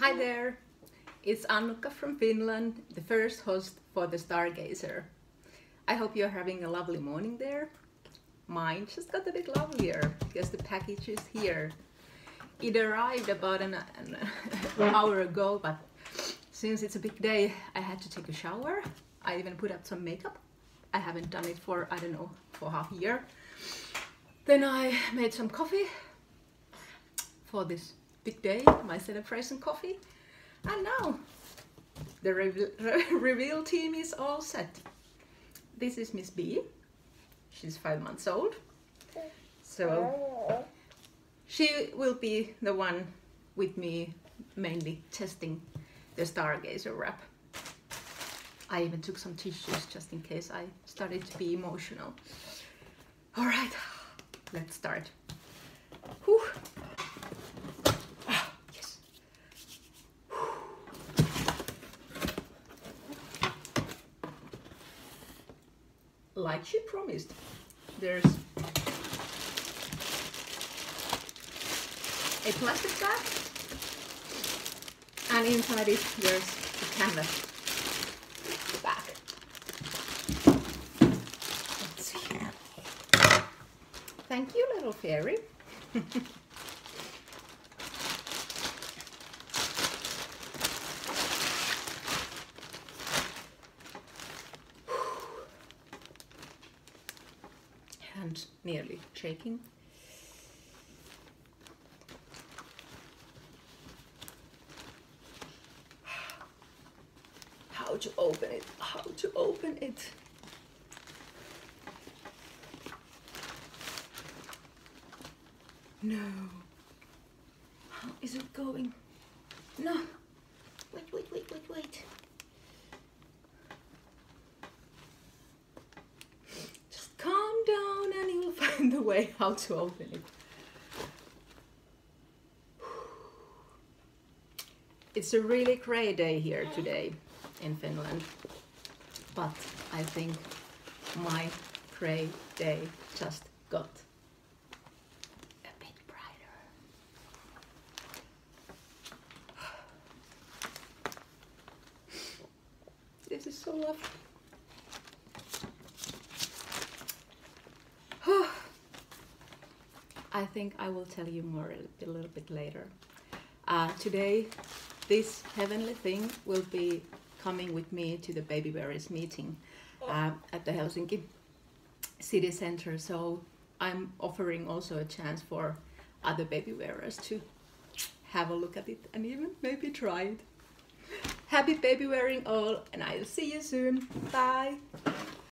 Hi there, it's Annukka from Finland, the first host for the Stargazer. I hope you're having a lovely morning there. Mine just got a bit lovelier because the package is here. It arrived about an, an hour ago, but since it's a big day, I had to take a shower. I even put up some makeup. I haven't done it for, I don't know, for half a year. Then I made some coffee for this big day, my celebration coffee. And now the re reveal team is all set. This is Miss B. She's five months old. So she will be the one with me mainly testing the Stargazer wrap. I even took some tissues just in case I started to be emotional. All right, let's start. Whew. Like she promised, there's a plastic bag and inside it there's a canvas bag. Let's see. Thank you, little fairy. Hand nearly shaking. How to open it? How to open it? No. How is it going? No. Wait, wait, wait, wait, wait. Just calm down and you'll find the way how to open it. It's a really grey day here today in Finland, but I think my grey day just got a bit brighter. This is so lovely. I think I will tell you more a, little bit later. Uh, today, this heavenly thing will be coming with me to the baby wearers meeting uh, at the Helsinki city center. So I'm offering also a chance for other baby wearers to have a look at it and even maybe try it. Happy baby wearing all and I'll see you soon. Bye.